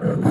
Uh,